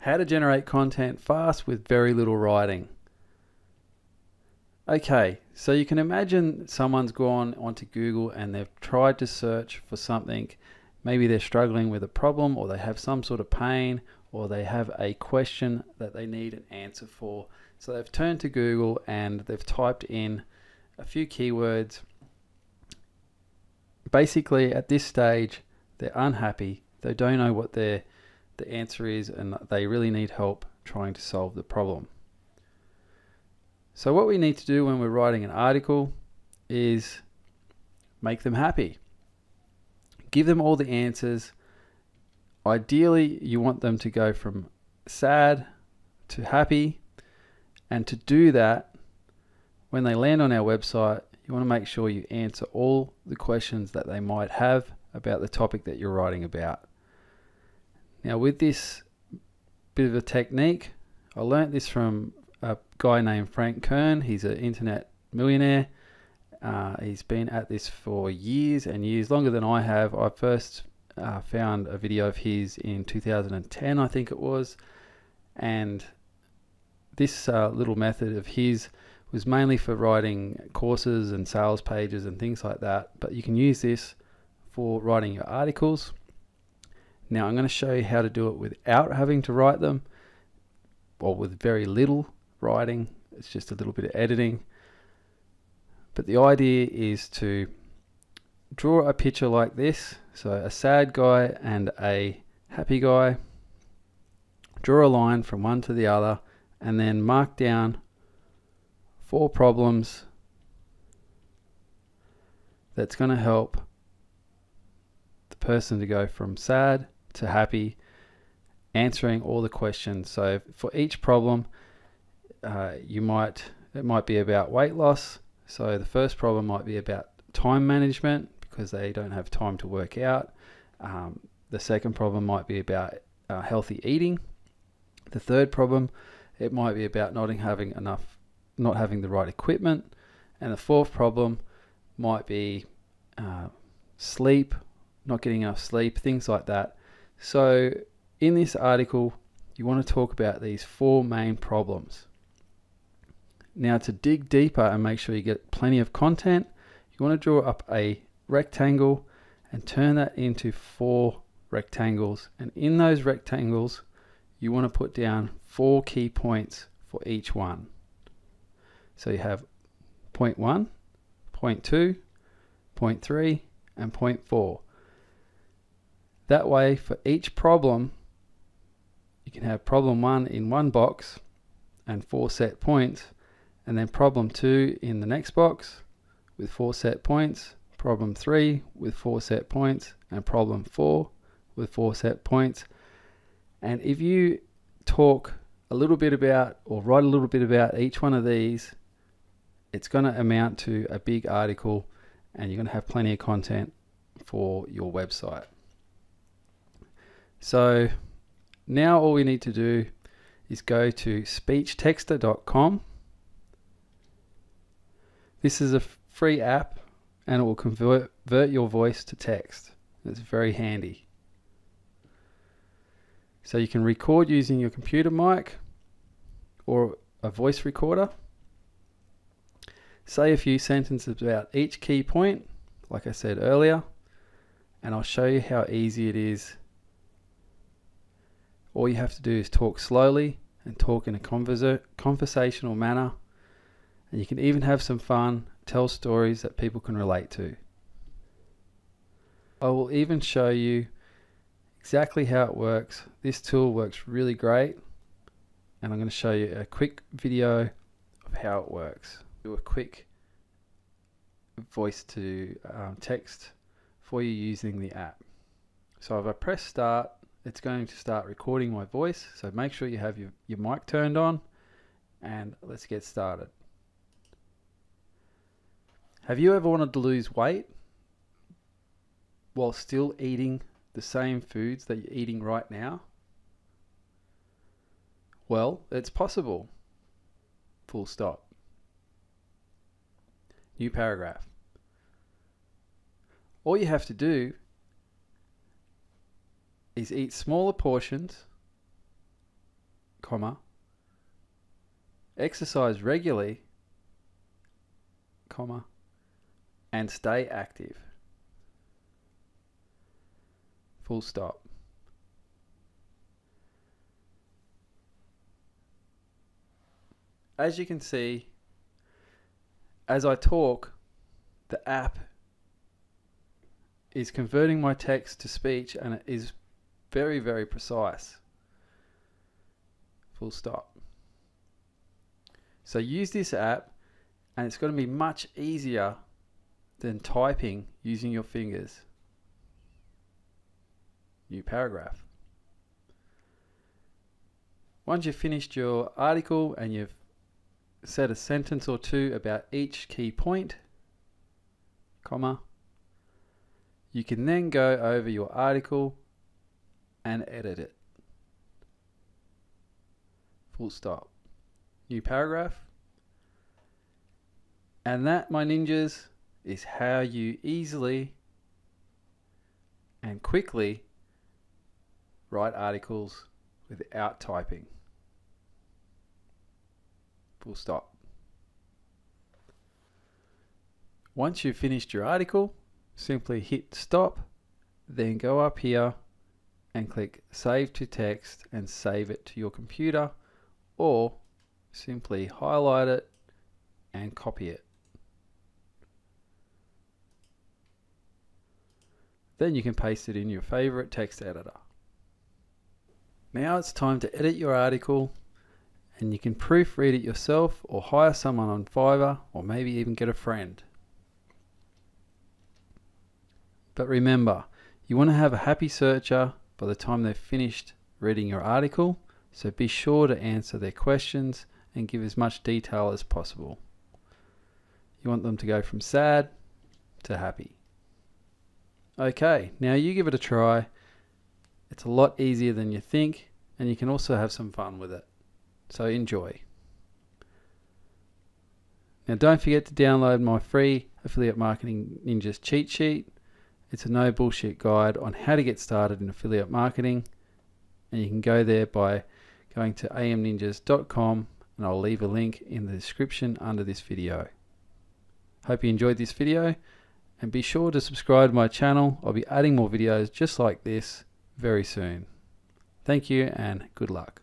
How to generate content fast with very little writing. Okay, so you can imagine someone's gone onto Google and they've tried to search for something. Maybe they're struggling with a problem or they have some sort of pain or they have a question that they need an answer for. So they've turned to Google and they've typed in a few keywords. Basically, at this stage, they're unhappy. They don't know what their the answer is and they really need help trying to solve the problem. So what we need to do when we're writing an article is make them happy. Give them all the answers. Ideally, you want them to go from sad to happy. And to do that, when they land on our website, you want to make sure you answer all the questions that they might have about the topic that you're writing about. Now, with this bit of a technique, I learnt this from a guy named Frank Kern. He's an internet millionaire. Uh, he's been at this for years and years, longer than I have. I first uh, found a video of his in 2010, I think it was. And this uh, little method of his was mainly for writing courses and sales pages and things like that. But you can use this for writing your articles now I'm going to show you how to do it without having to write them or with very little writing. It's just a little bit of editing. But the idea is to draw a picture like this. So a sad guy and a happy guy. Draw a line from one to the other and then mark down four problems that's going to help the person to go from sad to happy, answering all the questions. So for each problem, uh, you might it might be about weight loss. So the first problem might be about time management because they don't have time to work out. Um, the second problem might be about uh, healthy eating. The third problem, it might be about not having enough, not having the right equipment. And the fourth problem might be uh, sleep, not getting enough sleep, things like that. So, in this article, you want to talk about these four main problems. Now, to dig deeper and make sure you get plenty of content, you want to draw up a rectangle and turn that into four rectangles. And in those rectangles, you want to put down four key points for each one. So you have point one, point two, point three, and point four. That way, for each problem, you can have problem one in one box and four set points, and then problem two in the next box with four set points, problem three with four set points, and problem four with four set points. And if you talk a little bit about or write a little bit about each one of these, it's going to amount to a big article and you're going to have plenty of content for your website. So now all we need to do is go to speechtexter.com. This is a free app and it will convert, your voice to text. It's very handy. So you can record using your computer mic or a voice recorder. Say a few sentences about each key point, like I said earlier, and I'll show you how easy it is all you have to do is talk slowly and talk in a conversa- conversational manner. And you can even have some fun, tell stories that people can relate to. I will even show you exactly how it works. This tool works really great. And I'm going to show you a quick video of how it works. Do a quick voice to um, text for you using the app. So if I press start, it's going to start recording my voice. So make sure you have your, your mic turned on and let's get started. Have you ever wanted to lose weight while still eating the same foods that you're eating right now? Well, it's possible. Full stop. New paragraph. All you have to do is eat smaller portions comma, exercise regularly, comma, and stay active. Full stop. As you can see, as I talk, the app is converting my text to speech and it is very, very precise. Full stop. So use this app and it's going to be much easier than typing using your fingers. New paragraph. Once you've finished your article and you've said a sentence or two about each key point, comma, you can then go over your article and edit it. Full stop. New paragraph. And that, my ninjas, is how you easily and quickly write articles without typing. Full stop. Once you've finished your article, simply hit stop, then go up here and click save to text and save it to your computer or simply highlight it and copy it. Then you can paste it in your favorite text editor. Now it's time to edit your article and you can proofread it yourself or hire someone on Fiverr or maybe even get a friend. But remember, you want to have a happy searcher by the time they've finished reading your article, so be sure to answer their questions and give as much detail as possible. You want them to go from sad to happy. Okay, now you give it a try. It's a lot easier than you think, and you can also have some fun with it. So enjoy. Now don't forget to download my free Affiliate Marketing Ninjas cheat sheet. It's a no bullshit guide on how to get started in affiliate marketing. And you can go there by going to amninjas.com and I'll leave a link in the description under this video. Hope you enjoyed this video and be sure to subscribe to my channel. I'll be adding more videos just like this very soon. Thank you and good luck.